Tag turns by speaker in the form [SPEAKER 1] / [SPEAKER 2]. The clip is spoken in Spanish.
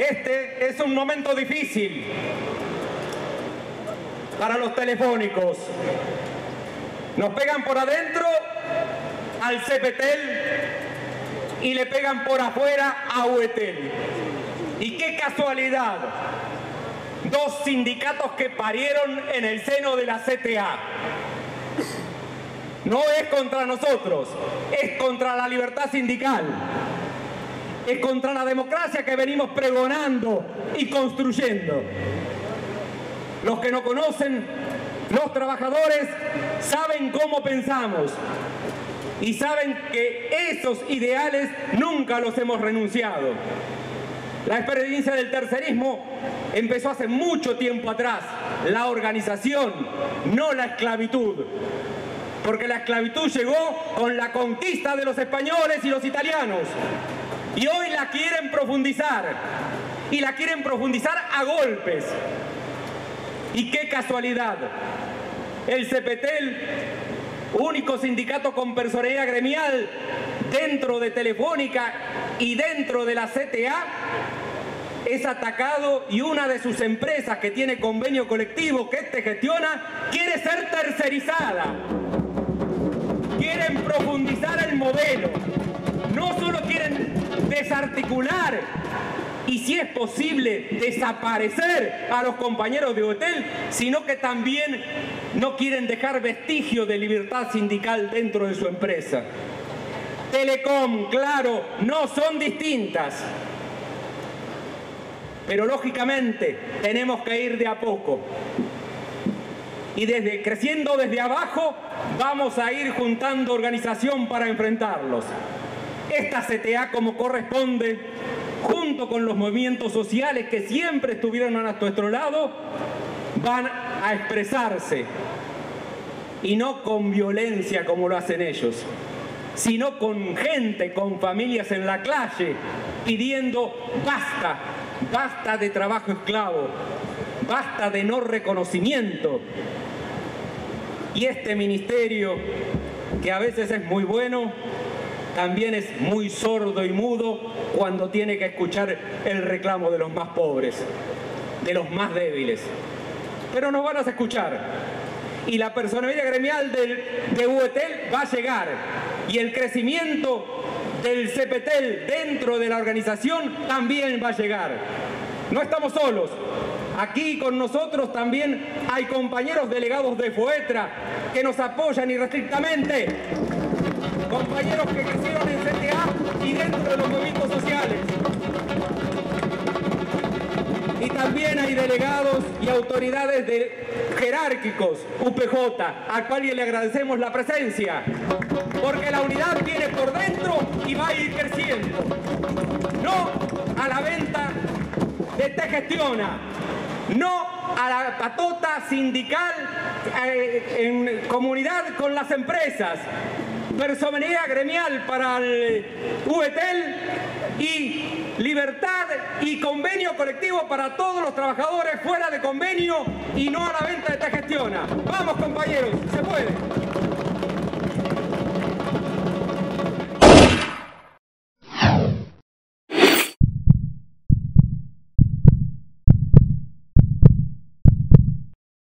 [SPEAKER 1] Este es un momento difícil para los telefónicos. Nos pegan por adentro al CPTEL y le pegan por afuera a UETEL. Y qué casualidad, dos sindicatos que parieron en el seno de la CTA. No es contra nosotros, es contra la libertad sindical. Es contra la democracia que venimos pregonando y construyendo. Los que no conocen, los trabajadores, saben cómo pensamos y saben que esos ideales nunca los hemos renunciado. La experiencia del tercerismo empezó hace mucho tiempo atrás. La organización, no la esclavitud. Porque la esclavitud llegó con la conquista de los españoles y los italianos. Y hoy la quieren profundizar. Y la quieren profundizar a golpes. Y qué casualidad. El CEPETEL, único sindicato con personalidad gremial dentro de Telefónica y dentro de la CTA, es atacado y una de sus empresas que tiene convenio colectivo que este gestiona quiere ser tercerizada. Quieren profundizar el modelo. No solo desarticular y si es posible desaparecer a los compañeros de hotel, sino que también no quieren dejar vestigio de libertad sindical dentro de su empresa. Telecom, claro, no son distintas. Pero lógicamente tenemos que ir de a poco. Y desde creciendo desde abajo vamos a ir juntando organización para enfrentarlos. Esta CTA como corresponde, junto con los movimientos sociales que siempre estuvieron a nuestro lado, van a expresarse. Y no con violencia como lo hacen ellos, sino con gente, con familias en la calle, pidiendo basta, basta de trabajo esclavo, basta de no reconocimiento. Y este ministerio, que a veces es muy bueno, también es muy sordo y mudo cuando tiene que escuchar el reclamo de los más pobres, de los más débiles. Pero nos van a escuchar. Y la personalidad gremial de UETEL va a llegar. Y el crecimiento del CPTEL dentro de la organización también va a llegar. No estamos solos. Aquí con nosotros también hay compañeros delegados de FOETRA que nos apoyan irrestrictamente. Compañeros que crecieron en CTA y dentro de los movimientos sociales. Y también hay delegados y autoridades de jerárquicos, UPJ, al cual le agradecemos la presencia, porque la unidad viene por dentro y va a ir creciendo. No a la venta de Te Gestiona, no a la patota sindical eh, en comunidad con las empresas, personalidad gremial para el UETEL y libertad y convenio colectivo para todos los trabajadores fuera de convenio y no a la venta de esta gestiona. Vamos compañeros, se puede.